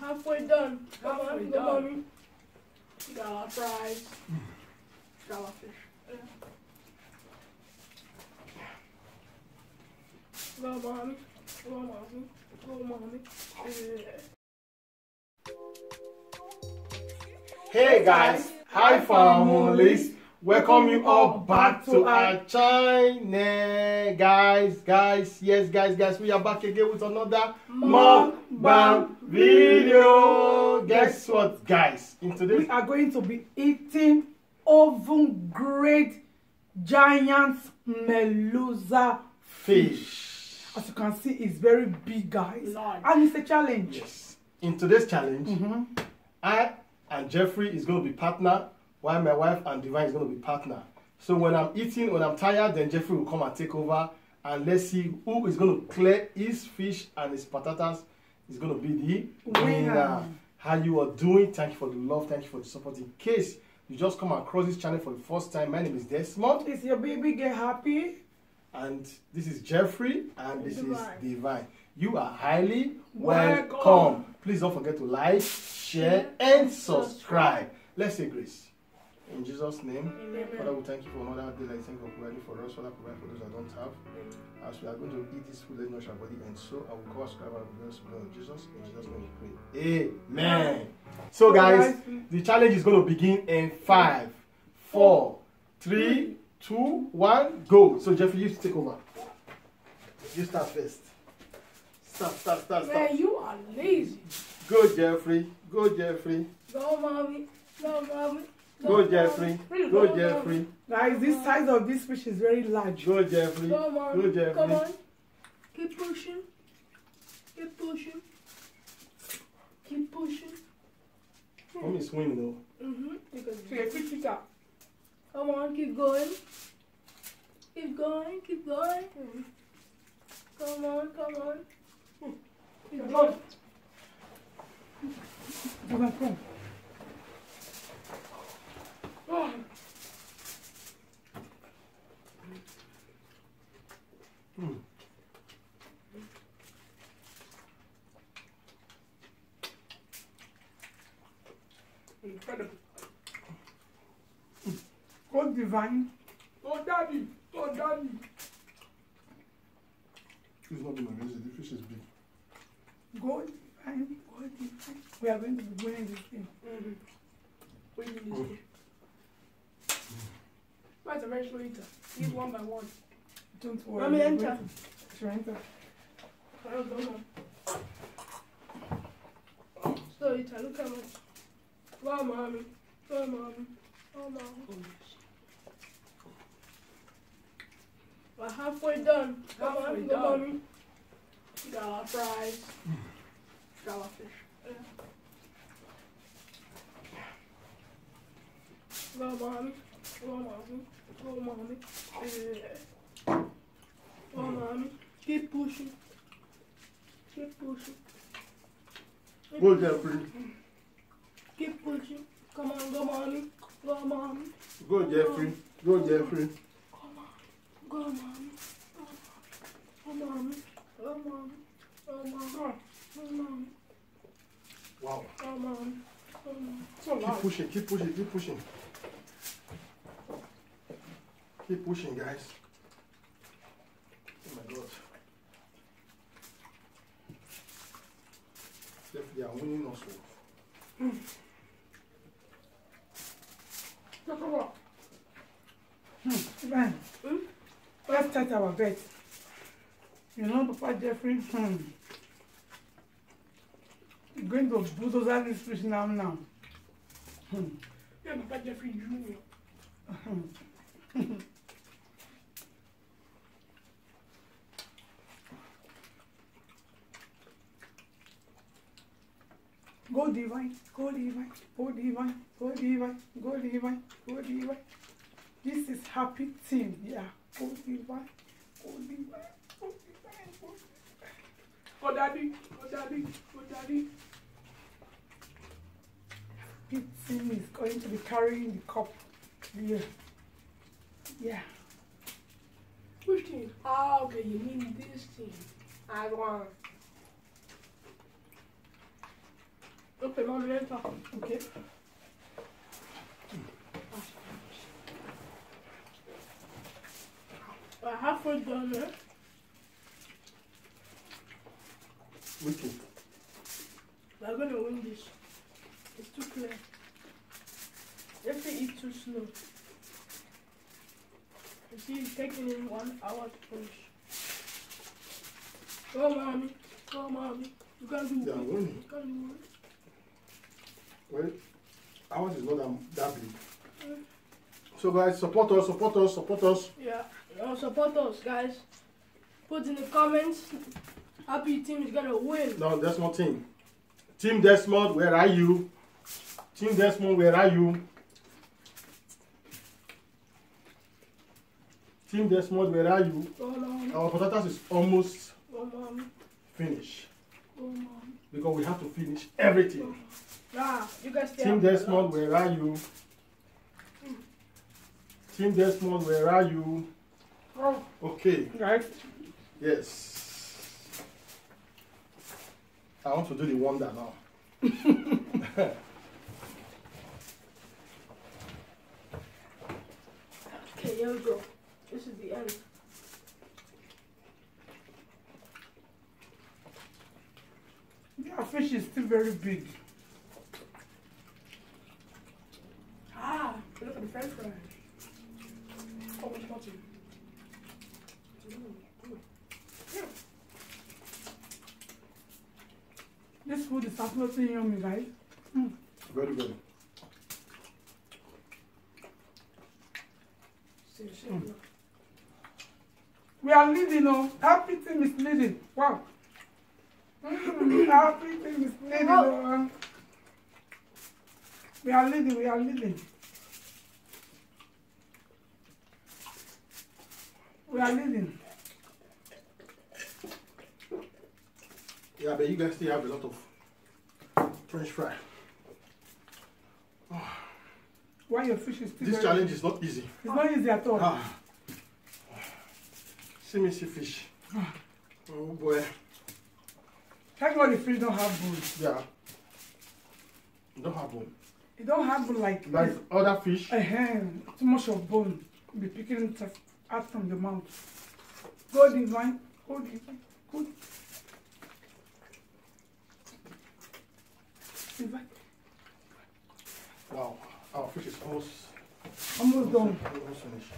halfway done. Come Halfway on, done. go mommy. You got our fries. Got our fish. Go mommy. Go mommy. Go mommy. Yeah. Hey guys, hi families. Welcome you all back to our channel, guys. Guys, yes, guys, guys, we are back again with another mukbang video. Guess what, guys? In We today's are going to be eating oven grade giant melusa fish. As you can see, it's very big, guys. Large. And it's a challenge. Yes. In today's challenge, Mm-hmm. I and Jeffrey is going to be partner, while my wife and Divine is going to be partner. So when I'm eating, when I'm tired, then Jeffrey will come and take over, and let's see who is going to clear his fish and his patatas is going to be the Winner. How you are doing? Thank you for the love. Thank you for the support. In case you just come across this channel for the first time, my name is Desmond, Is your baby get happy? and this is Jeffrey, and this Divine. is Divine. You are highly Welcome. welcome. Please don't forget to like, share, and subscribe. Let's say grace. In Jesus' name, Father, we thank you for another day. Like, thank you for providing for us. Father, provide for those that don't have. As we are going to eat this food, let nourish our body and so I will call subscribe and bless blood of Jesus. In Jesus' name we pray. Amen. So, guys, the challenge is going to begin in five, four, three, two, one, go. So, Jeffrey, you take over. You start first. Start, start, start, start. Man, you are lazy. Go, Jeffrey. Go, Jeffrey. Go mommy. Go mommy. Go, mommy. Jeffrey. Really, Go, mommy. Jeffrey. Guys, this size of this fish is very large. Go, Jeffrey. Go mommy. Go, Jeffrey. Come on. Keep pushing. Keep pushing. Keep pushing. Mommy swing though. Mm-hmm. Because So you quick pick up. Come on, keep going. Keep going, keep going. Come on, come on. Keep going. Come on, come. Oh, Hmm. Incredible. Go divine. oh, daddy. Oh, daddy. It's not being amazing. The fish is big. Go divine. Go divine. We are going to be winning this thing. Mm-hmm. What do you Oh. need to do? Why is a very slow eater? Eat one by one. Don't worry. Let me we're enter. going to- to enter. Oh, go on. Slow eater, look at me. Go on, mommy. Go on, mommy. Go on, mommy. We're halfway done. Come Halfway on, go done. mommy. You got our fries. Got our fish. Go on, mommy. Go on, mommy. Go on, mommy. Yeah. Go mommy. Keep pushing. Keep pushing. Keep Go, pushing. Jeffrey. Keep pushing. Come on, go, mommy. Go, mommy. Go, Jeffrey. Go, Jeffrey. Come on. Go, mommy. Go, mommy. Go, mommy. Go, mommy. Go, mommy. Wow. Go, mommy. Go, mommy. So Keep large. pushing. Keep pushing. Keep pushing. Keep pushing, guys. They are winning us. Hmm? Let's start our bet. You know, Papa Jeffrey, hmm. He's going to bulldoze this fish now, now. Hmm. Yeah, Papa Jeffrey Jr. Go divine, go divine, go divine, go divine, go divine, go divine. This is happy team, yeah. Go divine, go divine, go divine, go divine. Go, daddy. Go, daddy. Go, daddy. Happy team is going to be carrying the cup. Yeah. Yeah. Which team? Ah, okay, you mean this team. I want. Okay, mommy, let's talk. Okay. I have food down there. Wicked. We're gonna win this. It's too clear. If eat too slow. You see, it's taking in one hour to finish. Go, mommy. Go, mommy. You can do it. winning. You can do it. Well, ours is not that, that big. So guys, support us, support us, support us. Yeah. Support us, guys. Put in the comments. Happy team is gonna win. No, that's not team. Team Desmond, where are you? Team Desmond, where are you? Team Desmond, where are you? Our potatoes is almost mommy. finished because we have to finish everything. Nah, you guys stay Team. Desmond, where are you? Hmm. Team Desmond, where are you? Oh, Okay, right. yes. I want to do the wonder now. Okay, here we go. This is the end. Their fish is still very big. Ah, look at the french fries. Oh, which button? Mm, mm. Yeah. This food is absolutely yummy, guys. Very good. See, see. We are leading, oh. Everything is leading. Wow. Mm, everything is leading, oh. We are leading, we are leading. We are leading. Yeah, but you guys still have a lot of French fry. Why your fish is still This very challenge is not easy. It's not easy at all. Ah. See me see fish. Oh boy. Thank God the fish don't have bones. Yeah. Don't have bone. It don't have bone like Like other fish. a hand. Too much of bone. Be picking it out from the mouth. Go divine. Go divine. Go divine. Wow. Our fish is almost Almost done. almost finished.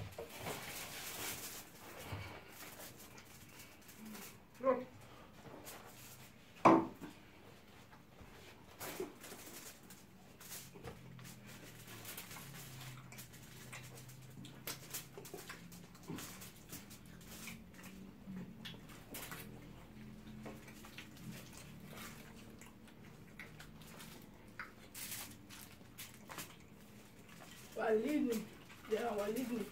We're leading. Yeah, we're leading.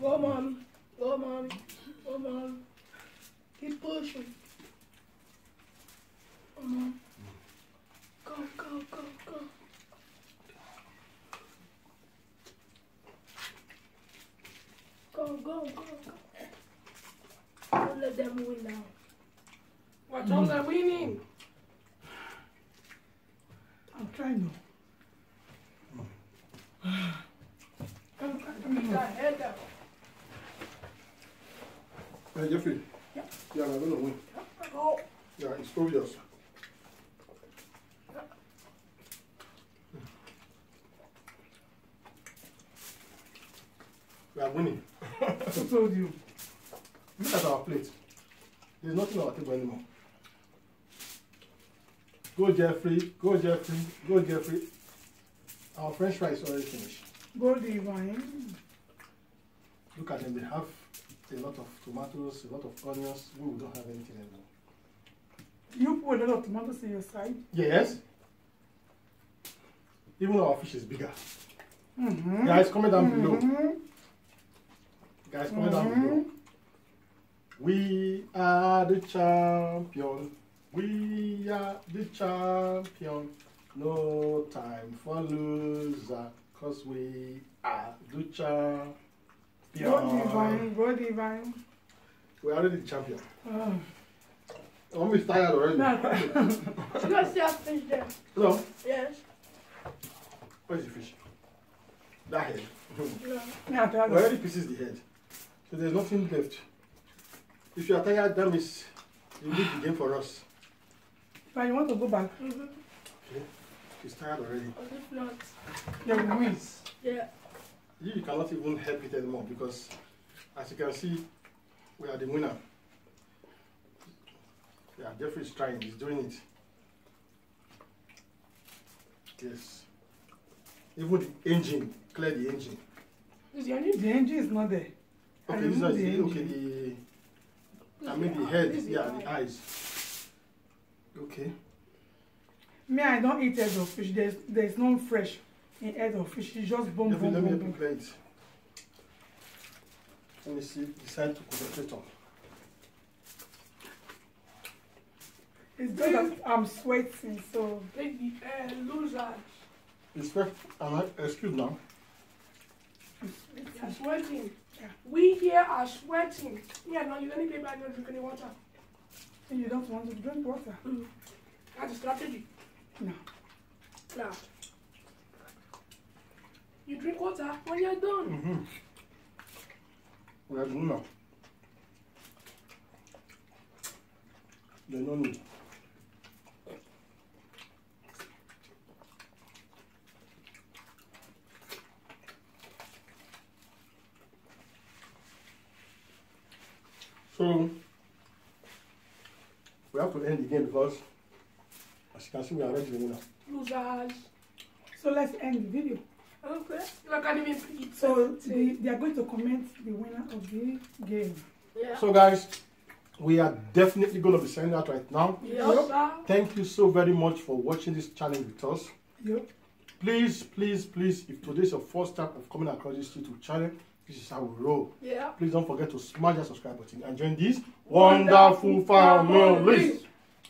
Go, mommy. Go, mommy. Go, mommy. Keep pushing. Come on. Go, go, go, go. Go, go, go, go. Don't let them win now. What out, they're winning. I'm trying to. Come, come, keep that head down. Hey Jeffrey. Yeah. Yeah, we're gonna win. Go. Yeah, it's obvious. We are winning. Who told you? Look at our plate. There's nothing on our table anymore. Go Jeffrey, go Jeffrey, go Jeffrey. Our french fries already finished. Go divine. Look at them, they have a lot of tomatoes, a lot of onions. We don't have anything anymore. You put a lot of tomatoes in your side. Yes. Even our fish is bigger. Mm-hmm. Guys, comment down below. Guys, comment down below. We are the champion. We are the champion. No time for loser, cause we are the champion. Go divine, go divine. We are already the champion. Oh. I'm almost tired already. No. You guys see a fish there? No, Yes. where's the fish? That head. No. Yeah, that We was- already pieces the head. So there's nothing left. If you are tired, that means you leave the game for us. But you want to go back? Mm-hmm. She's tired already. As if not. Yeah, we win. Yeah. You, you cannot even help it anymore because, as you can see, we are the winner. Yeah, Jeffrey is trying. He's doing it. Yes. Even the engine, clear the engine. Is the engine? The engine is not there. Okay, this is the okay, the, I mean the head, yeah, the eyes. Okay. Me, I don't eat head of fish. There's there's no fresh in head of fish. It's just bone, Jeffrey, bone, let me bone, bone. clear it. Let me see, decide to concentrate on. It's just that I'm sweating, so the uh, losers. Respect, am I, excuse now. I'm They are sweating. sweating. We here are sweating. Yeah, I know you any paper, I don't drink any water. And you don't want to drink water? Mm. That's a strategy. No. Now, you drink water when you're done. Mm-hmm. We are doing now. They no need. So we have to end the game because as you can see we are already the winner. Losers. So let's end the video. Okay. You can't even pick. So the, they are going to comment the winner of the game. yeah. So guys, we are definitely going to be sending out right now. yes, sir. Thank you so very much for watching this channel with us. Yep. Please, please, please, if today is your first time of coming across this YouTube channel, this is how we roll. Yeah. Please don't forget to smash that subscribe button and join this Wonderful family.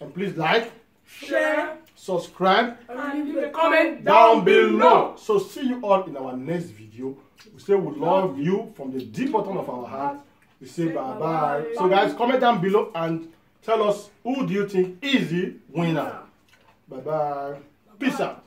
And please like, Share. subscribe And leave a comment down below. So see you all in our next video. We say we love you from the deep bottom of our heart. We say bye bye. So guys, comment down below and tell us who do you think is the winner. Bye bye. Peace out.